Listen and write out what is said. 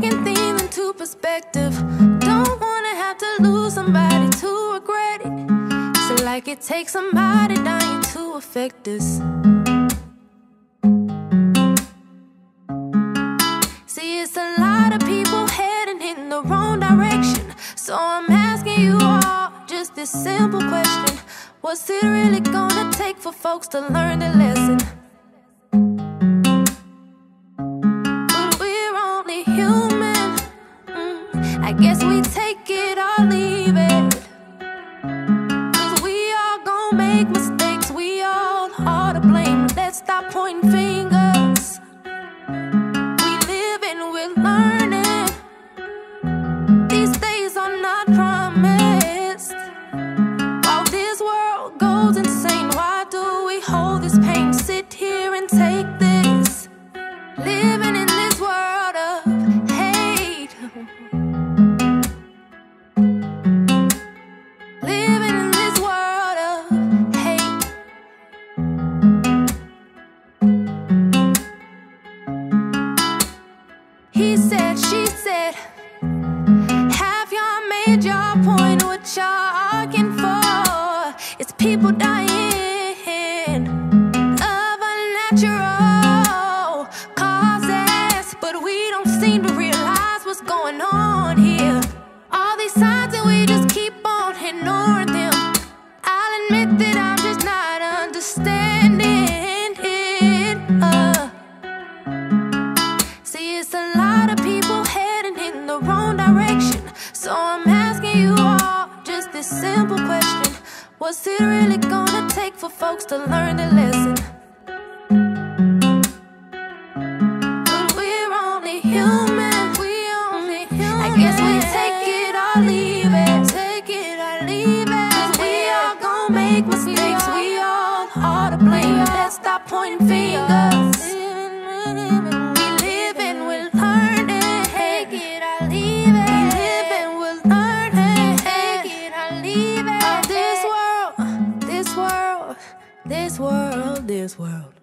taking things into perspective. Don't wanna have to lose somebody to regret it. So, like it takes somebody dying to affect us. See, it's a lot of people heading in the wrong direction. So, I'm asking you all just this simple question What's it really gonna take for folks to learn the lesson? I guess we take it or leave it. Cause we all gon' make mistakes, we all are to blame. Let's stop pointing fingers. We live we're learning. These days are not promised. While this world goes insane, why do we hold this pain? Sit here and take this. Living He said, she said, Have y'all made your point? What y'all arguing for? It's people dying of unnatural causes, but we don't seem to realize what's going on here. All these signs, and we just keep on ignoring this simple question What's it really gonna take for folks to learn the lesson? But we're only human. We only human. I guess we take it or leave it. Take it or leave it. Cause we all gon' make mistakes. We all are to blame. Let's stop pointing fingers. This world, this world.